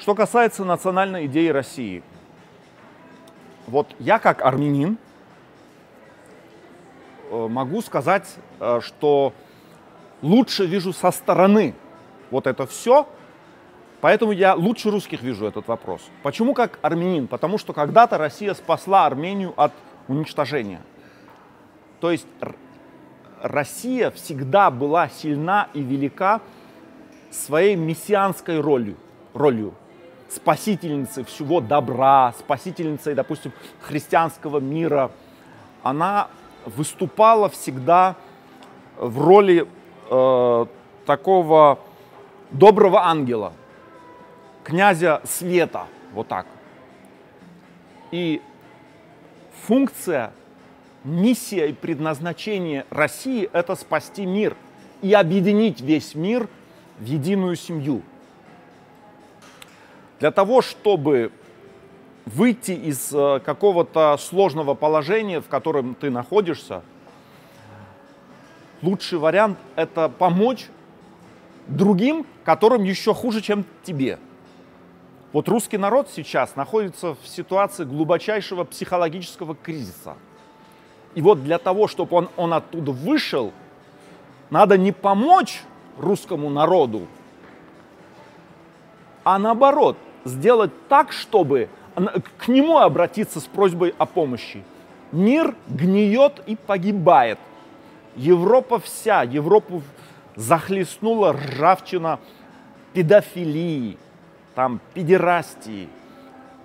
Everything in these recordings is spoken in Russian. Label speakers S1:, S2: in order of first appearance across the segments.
S1: Что касается национальной идеи России, вот я как армянин э, могу сказать, э, что лучше вижу со стороны вот это все, поэтому я лучше русских вижу этот вопрос. Почему как армянин? Потому что когда-то Россия спасла Армению от уничтожения. То есть Россия всегда была сильна и велика своей мессианской ролью. ролью спасительницей всего добра, спасительницей, допустим, христианского мира, она выступала всегда в роли э, такого доброго ангела, князя света, вот так. И функция, миссия и предназначение России – это спасти мир и объединить весь мир в единую семью – для того, чтобы выйти из э, какого-то сложного положения, в котором ты находишься, лучший вариант – это помочь другим, которым еще хуже, чем тебе. Вот русский народ сейчас находится в ситуации глубочайшего психологического кризиса. И вот для того, чтобы он, он оттуда вышел, надо не помочь русскому народу, а наоборот – сделать так, чтобы к нему обратиться с просьбой о помощи. Мир гниет и погибает. Европа вся, Европу захлестнула ржавчина педофилии, там, педерастии,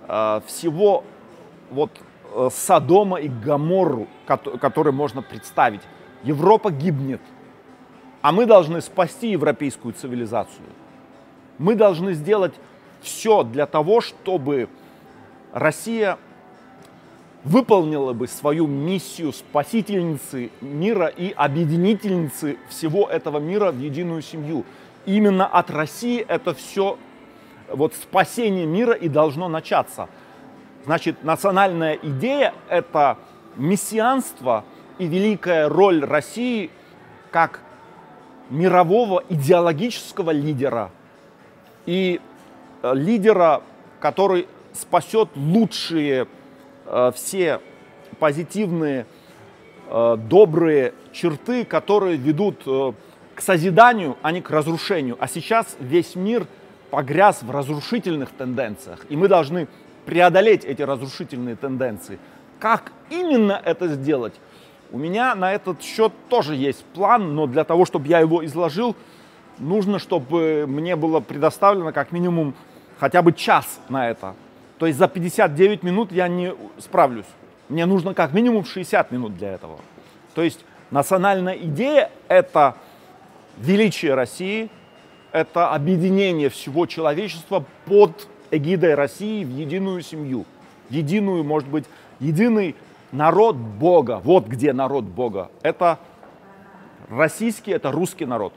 S1: э, всего вот э, Содома и Гаморру, который можно представить. Европа гибнет, а мы должны спасти европейскую цивилизацию. Мы должны сделать все для того, чтобы Россия выполнила бы свою миссию спасительницы мира и объединительницы всего этого мира в единую семью. Именно от России это все, вот спасение мира и должно начаться. Значит, национальная идея – это мессианство и великая роль России как мирового идеологического лидера. И лидера, который спасет лучшие э, все позитивные, э, добрые черты, которые ведут к созиданию, а не к разрушению. А сейчас весь мир погряз в разрушительных тенденциях, и мы должны преодолеть эти разрушительные тенденции. Как именно это сделать? У меня на этот счет тоже есть план, но для того, чтобы я его изложил, нужно, чтобы мне было предоставлено как минимум хотя бы час на это. То есть за 59 минут я не справлюсь. Мне нужно как минимум 60 минут для этого. То есть национальная идея – это величие России, это объединение всего человечества под эгидой России в единую семью, единую, может быть, единый народ Бога. Вот где народ Бога. Это российский, это русский народ.